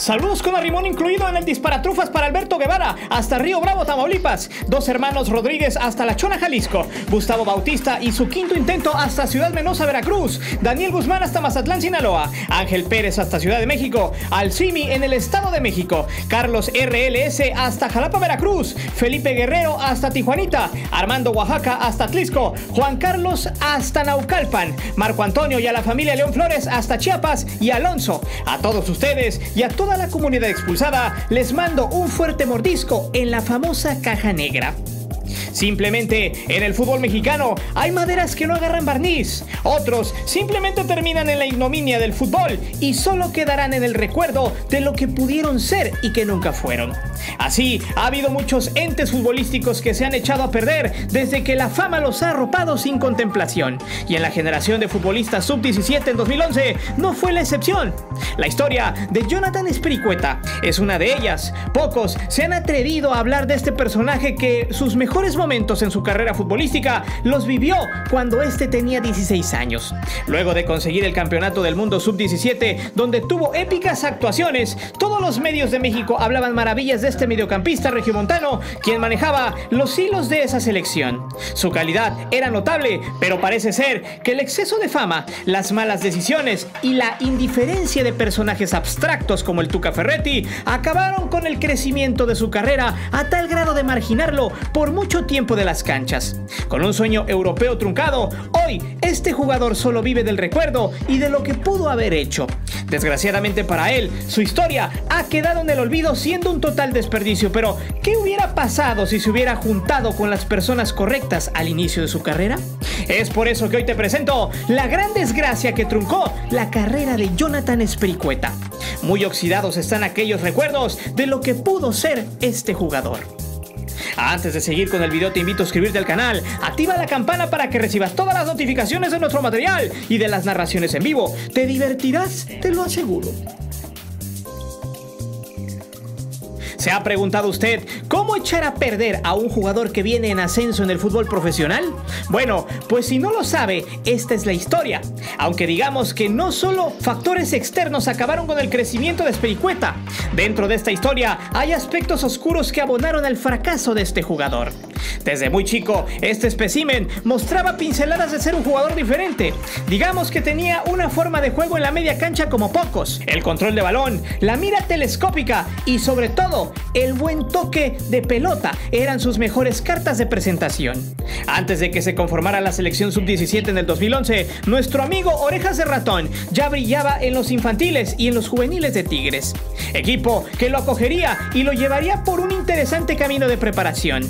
Saludos con arrimón incluido en el disparatrufas para Alberto Guevara, hasta Río Bravo, Tamaulipas. Dos hermanos Rodríguez hasta La Chona, Jalisco. Gustavo Bautista y su quinto intento hasta Ciudad Menosa, Veracruz. Daniel Guzmán hasta Mazatlán, Sinaloa. Ángel Pérez hasta Ciudad de México. Alcimi en el Estado de México. Carlos RLS hasta Jalapa, Veracruz. Felipe Guerrero hasta Tijuanita. Armando Oaxaca hasta Tlisco. Juan Carlos hasta Naucalpan. Marco Antonio y a la familia León Flores hasta Chiapas. Y Alonso. A todos ustedes y a todos a la comunidad expulsada, les mando un fuerte mordisco en la famosa caja negra. Simplemente en el fútbol mexicano hay maderas que no agarran barniz. Otros simplemente terminan en la ignominia del fútbol y solo quedarán en el recuerdo de lo que pudieron ser y que nunca fueron. Así, ha habido muchos entes futbolísticos que se han echado a perder desde que la fama los ha arropado sin contemplación. Y en la generación de futbolistas sub-17 en 2011 no fue la excepción. La historia de Jonathan Espiricueta es una de ellas. Pocos se han atrevido a hablar de este personaje que sus mejores momentos en su carrera futbolística los vivió cuando este tenía 16 años. Luego de conseguir el campeonato del mundo sub-17, donde tuvo épicas actuaciones, todos los medios de México hablaban maravillas de este mediocampista regiomontano, quien manejaba los hilos de esa selección. Su calidad era notable, pero parece ser que el exceso de fama, las malas decisiones y la indiferencia de personajes abstractos como el Tuca Ferretti acabaron con el crecimiento de su carrera a tal grado de marginarlo por mucho tiempo de las canchas. Con un sueño europeo truncado, hoy este jugador solo vive del recuerdo y de lo que pudo haber hecho. Desgraciadamente para él, su historia ha quedado en el olvido siendo un total desperdicio, pero ¿qué hubiera pasado si se hubiera juntado con las personas correctas al inicio de su carrera? Es por eso que hoy te presento la gran desgracia que truncó la carrera de Jonathan Espericueta. Muy oxidados están aquellos recuerdos de lo que pudo ser este jugador. Antes de seguir con el video te invito a suscribirte al canal, activa la campana para que recibas todas las notificaciones de nuestro material y de las narraciones en vivo. Te divertirás, te lo aseguro. ¿Se ha preguntado usted cómo echar a perder a un jugador que viene en ascenso en el fútbol profesional? Bueno, pues si no lo sabe, esta es la historia. Aunque digamos que no solo factores externos acabaron con el crecimiento de Espericueta, dentro de esta historia hay aspectos oscuros que abonaron al fracaso de este jugador. Desde muy chico, este espécimen mostraba pinceladas de ser un jugador diferente. Digamos que tenía una forma de juego en la media cancha como pocos, el control de balón, la mira telescópica y sobre todo el buen toque de pelota eran sus mejores cartas de presentación. Antes de que se conformara la selección sub-17 en el 2011, nuestro amigo Orejas de Ratón ya brillaba en los infantiles y en los juveniles de Tigres. Equipo que lo acogería y lo llevaría por un interesante camino de preparación.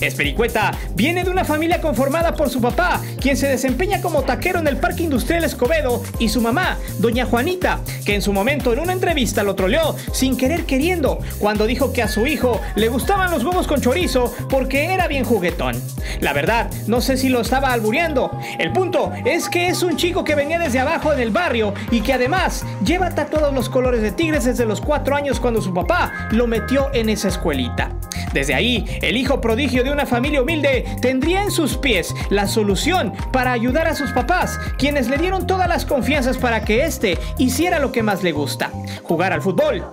Espericueta viene de una familia conformada por su papá, quien se desempeña como taquero en el Parque Industrial Escobedo, y su mamá, doña Juanita, que en su momento en una entrevista lo troleó sin querer queriendo, cuando dijo que a su hijo le gustaban los huevos con chorizo porque era bien juguetón. La verdad, no sé si lo estaba albureando. El punto es que es un chico que venía desde abajo en el barrio y que además lleva tatuados los colores de Tigres desde los cuatro años cuando su papá lo metió en esa escuelita. Desde ahí, el hijo prodigio de una familia humilde tendría en sus pies la solución para ayudar a sus papás, quienes le dieron todas las confianzas para que éste hiciera lo que más le gusta, jugar al fútbol.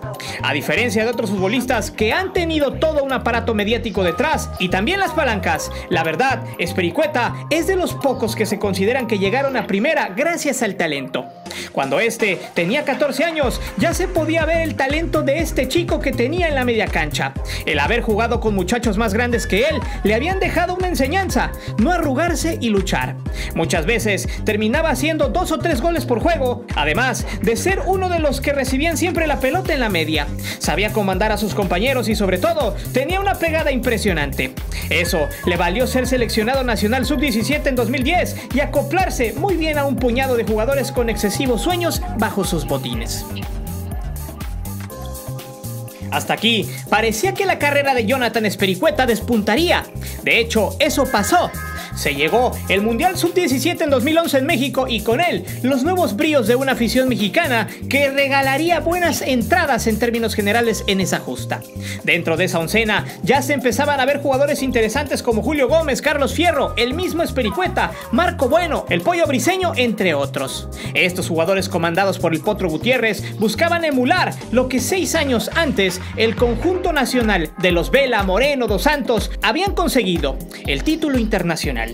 A diferencia de otros futbolistas que han tenido todo un aparato mediático detrás y también las palancas, la verdad, Espericueta es de los pocos que se consideran que llegaron a primera gracias al talento. Cuando este tenía 14 años, ya se podía ver el talento de este chico que tenía en la media cancha. El haber jugado con muchachos más grandes que él le habían dejado una enseñanza, no arrugarse y luchar. Muchas veces terminaba haciendo dos o tres goles por juego, además de ser uno de los que recibían siempre la pelota en la media. Sabía comandar a sus compañeros y sobre todo tenía una pegada impresionante. Eso le valió ser seleccionado nacional sub-17 en 2010 y acoplarse muy bien a un puñado de jugadores con sueños bajo sus botines. Hasta aquí, parecía que la carrera de Jonathan Espericueta despuntaría. De hecho, eso pasó. Se llegó el Mundial Sub-17 en 2011 en México y con él los nuevos bríos de una afición mexicana que regalaría buenas entradas en términos generales en esa justa. Dentro de esa oncena ya se empezaban a ver jugadores interesantes como Julio Gómez, Carlos Fierro, el mismo Espericueta, Marco Bueno, el Pollo Briseño, entre otros. Estos jugadores comandados por el Potro Gutiérrez buscaban emular lo que seis años antes el conjunto nacional de los Vela, Moreno, Dos Santos habían conseguido, el título internacional.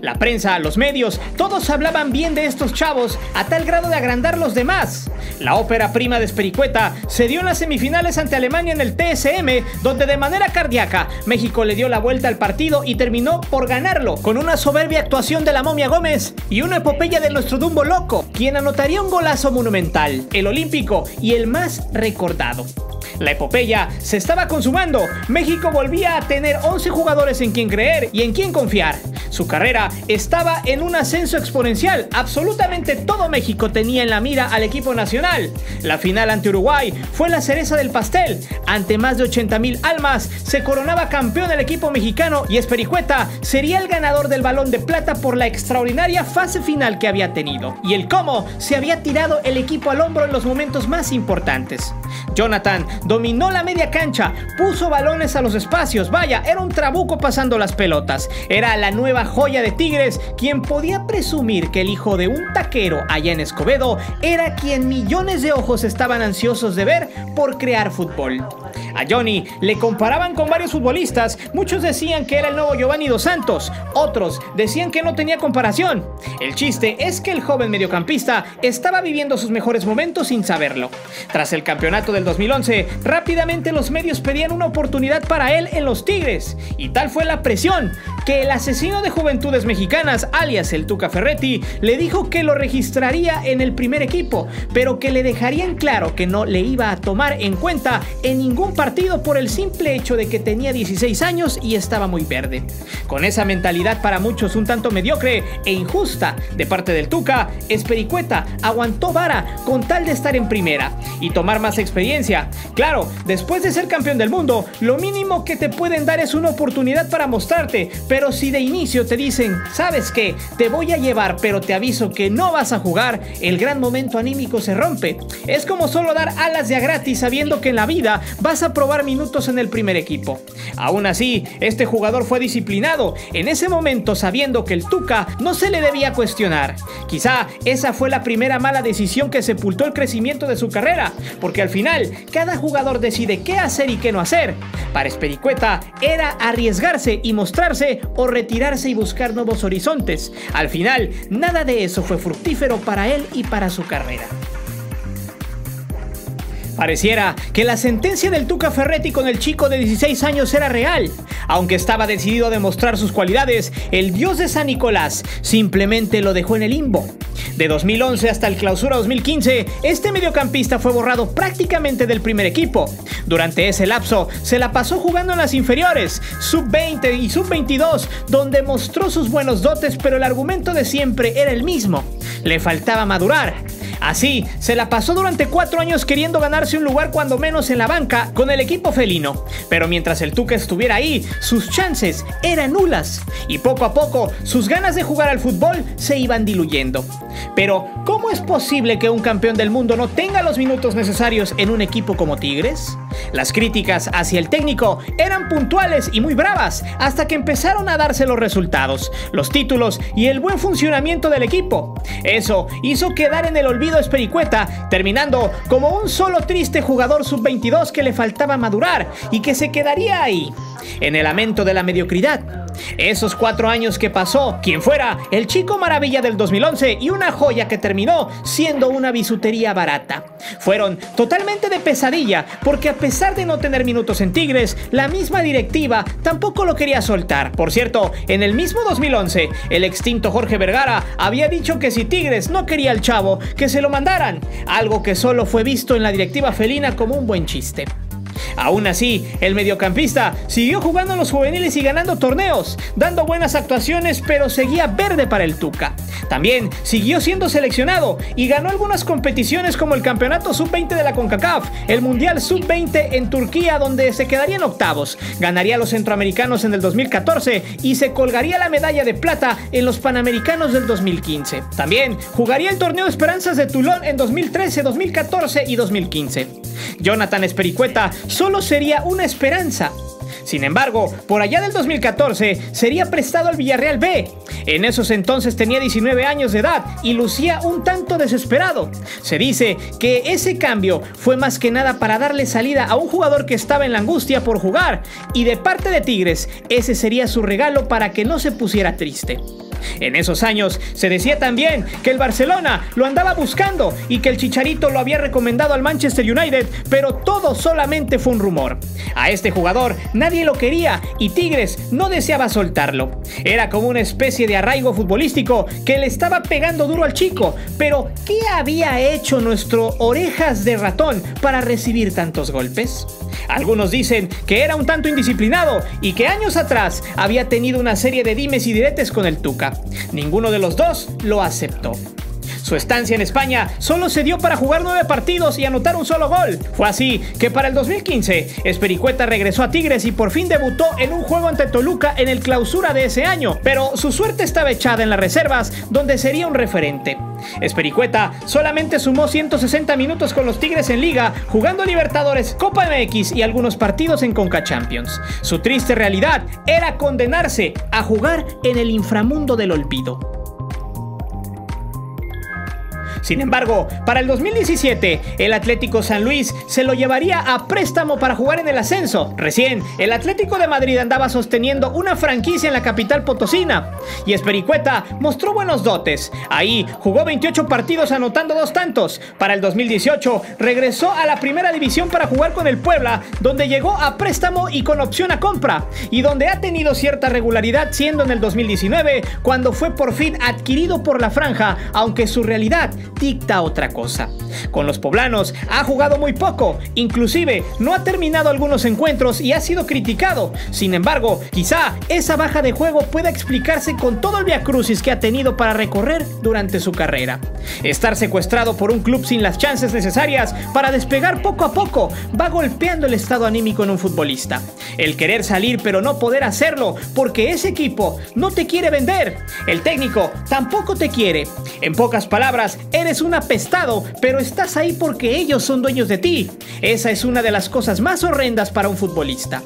La prensa, los medios, todos hablaban bien de estos chavos a tal grado de agrandar los demás. La ópera prima de Espericueta se dio en las semifinales ante Alemania en el TSM, donde de manera cardíaca México le dio la vuelta al partido y terminó por ganarlo, con una soberbia actuación de la momia Gómez y una epopeya de nuestro Dumbo Loco, quien anotaría un golazo monumental, el olímpico y el más recordado. La epopeya se estaba consumando. México volvía a tener 11 jugadores en quien creer y en quien confiar. Su carrera estaba en un ascenso exponencial. Absolutamente todo México tenía en la mira al equipo nacional. La final ante Uruguay fue la cereza del pastel. Ante más de 80 mil almas, se coronaba campeón el equipo mexicano y Espericueta sería el ganador del balón de plata por la extraordinaria fase final que había tenido. Y el cómo se había tirado el equipo al hombro en los momentos más importantes. Jonathan dominó la media cancha, puso balones a los espacios, vaya, era un trabuco pasando las pelotas. Era la nueva joya Tigres, quien podía presumir que el hijo de un taquero allá en Escobedo era quien millones de ojos estaban ansiosos de ver por crear fútbol. A Johnny le comparaban con varios futbolistas, muchos decían que era el nuevo Giovanni Dos Santos, otros decían que no tenía comparación. El chiste es que el joven mediocampista estaba viviendo sus mejores momentos sin saberlo. Tras el campeonato del 2011, rápidamente los medios pedían una oportunidad para él en los Tigres, y tal fue la presión que el asesino de juventudes mexicanas, alias el Tuca Ferretti, le dijo que lo registraría en el primer equipo, pero que le dejarían claro que no le iba a tomar en cuenta en ningún partido partido por el simple hecho de que tenía 16 años y estaba muy verde. Con esa mentalidad para muchos un tanto mediocre e injusta de parte del Tuca, Espericueta aguantó vara con tal de estar en primera y tomar más experiencia. Claro, después de ser campeón del mundo, lo mínimo que te pueden dar es una oportunidad para mostrarte, pero si de inicio te dicen, ¿sabes qué? Te voy a llevar, pero te aviso que no vas a jugar, el gran momento anímico se rompe. Es como solo dar alas de gratis sabiendo que en la vida vas a probar minutos en el primer equipo. Aún así, este jugador fue disciplinado en ese momento sabiendo que el Tuca no se le debía cuestionar. Quizá esa fue la primera mala decisión que sepultó el crecimiento de su carrera, porque al final cada jugador decide qué hacer y qué no hacer. Para Espericueta era arriesgarse y mostrarse o retirarse y buscar nuevos horizontes. Al final, nada de eso fue fructífero para él y para su carrera. Pareciera que la sentencia del Tuca Ferretti con el chico de 16 años era real. Aunque estaba decidido a demostrar sus cualidades, el dios de San Nicolás simplemente lo dejó en el limbo. De 2011 hasta el clausura 2015, este mediocampista fue borrado prácticamente del primer equipo. Durante ese lapso, se la pasó jugando en las inferiores, sub-20 y sub-22, donde mostró sus buenos dotes, pero el argumento de siempre era el mismo. Le faltaba madurar. Así, se la pasó durante cuatro años queriendo ganarse un lugar cuando menos en la banca con el equipo felino. Pero mientras el Tuca estuviera ahí, sus chances eran nulas. Y poco a poco, sus ganas de jugar al fútbol se iban diluyendo. Pero, ¿cómo es posible que un campeón del mundo no tenga los minutos necesarios en un equipo como Tigres? Las críticas hacia el técnico eran puntuales y muy bravas hasta que empezaron a darse los resultados, los títulos y el buen funcionamiento del equipo. Eso hizo quedar en el olvido a Espericueta, terminando como un solo triste jugador sub-22 que le faltaba madurar y que se quedaría ahí, en el lamento de la mediocridad. Esos cuatro años que pasó, quien fuera el chico maravilla del 2011 y una joya que terminó siendo una bisutería barata. Fueron totalmente de pesadilla porque a pesar de no tener minutos en Tigres, la misma directiva tampoco lo quería soltar. Por cierto, en el mismo 2011, el extinto Jorge Vergara había dicho que si Tigres no quería al chavo, que se lo mandaran, algo que solo fue visto en la directiva felina como un buen chiste. Aún así, el mediocampista siguió jugando en los juveniles y ganando torneos, dando buenas actuaciones, pero seguía verde para el Tuca. También siguió siendo seleccionado y ganó algunas competiciones como el Campeonato Sub-20 de la CONCACAF, el Mundial Sub-20 en Turquía donde se quedaría en octavos, ganaría los centroamericanos en el 2014 y se colgaría la medalla de plata en los Panamericanos del 2015. También jugaría el Torneo Esperanzas de Toulon en 2013, 2014 y 2015. Jonathan Espericueta solo sería una esperanza sin embargo, por allá del 2014 sería prestado al Villarreal B. En esos entonces tenía 19 años de edad y lucía un tanto desesperado. Se dice que ese cambio fue más que nada para darle salida a un jugador que estaba en la angustia por jugar y de parte de Tigres ese sería su regalo para que no se pusiera triste. En esos años se decía también que el Barcelona lo andaba buscando y que el Chicharito lo había recomendado al Manchester United, pero todo solamente fue un rumor. A este jugador nadie lo quería y Tigres no deseaba soltarlo. Era como una especie de arraigo futbolístico que le estaba pegando duro al chico, pero ¿qué había hecho nuestro orejas de ratón para recibir tantos golpes? Algunos dicen que era un tanto indisciplinado y que años atrás había tenido una serie de dimes y diretes con el Tuca. Ninguno de los dos lo aceptó. Su estancia en España solo se dio para jugar nueve partidos y anotar un solo gol. Fue así que para el 2015, Espericueta regresó a Tigres y por fin debutó en un juego ante Toluca en el clausura de ese año, pero su suerte estaba echada en las reservas, donde sería un referente. Espericueta solamente sumó 160 minutos con los Tigres en Liga, jugando Libertadores, Copa MX y algunos partidos en Conca Champions. Su triste realidad era condenarse a jugar en el inframundo del olvido. Sin embargo, para el 2017, el Atlético San Luis se lo llevaría a préstamo para jugar en el ascenso. Recién, el Atlético de Madrid andaba sosteniendo una franquicia en la capital potosina. Y Espericueta mostró buenos dotes. Ahí jugó 28 partidos anotando dos tantos. Para el 2018, regresó a la primera división para jugar con el Puebla, donde llegó a préstamo y con opción a compra. Y donde ha tenido cierta regularidad siendo en el 2019, cuando fue por fin adquirido por la franja, aunque su realidad dicta otra cosa. Con los poblanos ha jugado muy poco, inclusive no ha terminado algunos encuentros y ha sido criticado. Sin embargo, quizá esa baja de juego pueda explicarse con todo el viacrucis que ha tenido para recorrer durante su carrera. Estar secuestrado por un club sin las chances necesarias para despegar poco a poco va golpeando el estado anímico en un futbolista. El querer salir pero no poder hacerlo porque ese equipo no te quiere vender. El técnico tampoco te quiere. En pocas palabras, eres un apestado, pero estás ahí porque ellos son dueños de ti. Esa es una de las cosas más horrendas para un futbolista.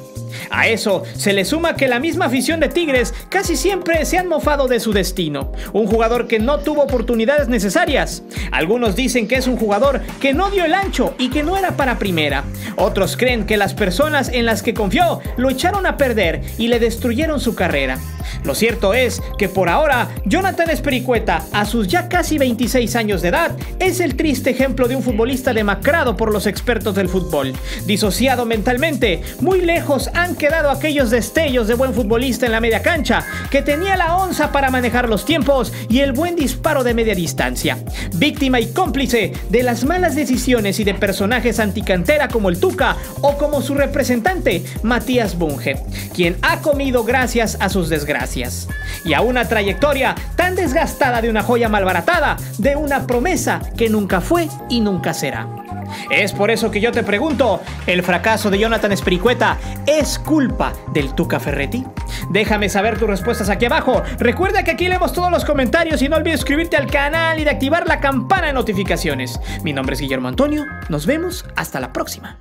A eso se le suma que la misma afición de Tigres casi siempre se han mofado de su destino. Un jugador que no tuvo oportunidades necesarias. Algunos dicen que es un jugador que no dio el ancho y que no era para primera. Otros creen que las personas en las que confió lo echaron a perder y le destruyeron su carrera. Lo cierto es que por ahora, Jonathan Espericueta, a sus ya casi 26 años de edad, es el triste ejemplo de un futbolista demacrado por los expertos del fútbol. Disociado mentalmente, muy lejos han quedado aquellos destellos de buen futbolista en la media cancha, que tenía la onza para manejar los tiempos y el buen disparo de media distancia. Víctima y cómplice de las malas decisiones y de personajes anticantera como el Tuca o como su representante, Matías Bunge, quien ha comido gracias a sus desgracias y a una trayectoria tan desgastada de una joya malbaratada, de una promesa que nunca fue y nunca será. Es por eso que yo te pregunto, ¿el fracaso de Jonathan Espericueta es culpa del Tuca Ferretti? Déjame saber tus respuestas aquí abajo. Recuerda que aquí leemos todos los comentarios y no olvides suscribirte al canal y de activar la campana de notificaciones. Mi nombre es Guillermo Antonio, nos vemos hasta la próxima.